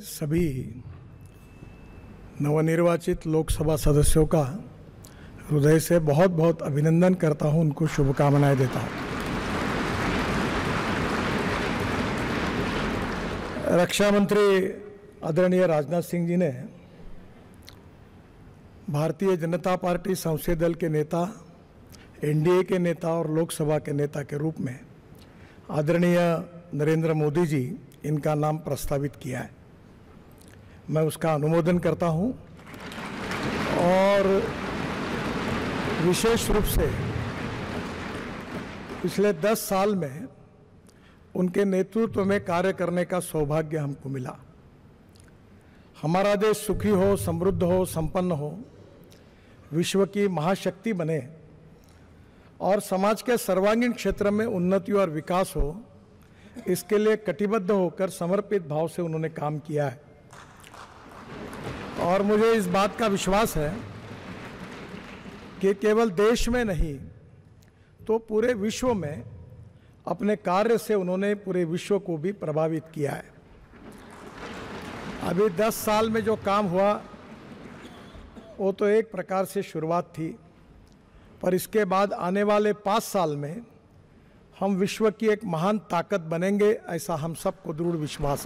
सभी नवनिर्वाचित लोकसभा सदस्यों का हृदय से बहुत बहुत अभिनंदन करता हूँ, उनको शुभकामनाएँ देता हूँ। रक्षा मंत्री आदरणीय राजनाथ सिंह जी ने भारतीय जनता पार्टी संसदीय दल के नेता, एनडीए के नेता और लोकसभा के नेता के रूप में आदरणीय नरेंद्र मोदी जी, इनका नाम प्रस्तावित किया है। मैं उसका अनुमोदन करता हूँ और विशेष रूप से पिछले दस साल में उनके नेतृत्व में कार्य करने का सौभाग्य हमको मिला। हमारा देश सुखी हो, समृद्ध हो, संपन्न हो, विश्व की महाशक्ति बने और समाज के सर्वांगीण क्षेत्र में उन्नति और विकास हो, इसके लिए कटिबद्ध होकर समर्पित भाव से उन्होंने काम किया है। और मुझे इस बात का विश्वास है कि केवल देश में नहीं तो पूरे विश्व में अपने कार्य से उन्होंने पूरे विश्व को भी प्रभावित किया है। अभी 10 साल में जो काम हुआ, वो तो एक प्रकार से शुरुआत थी। पर इसके बाद आने वाले पाँच साल में हम विश्व की एक महान ताकत बनेंगे, ऐसा हम सबको दृढ़ विश्वास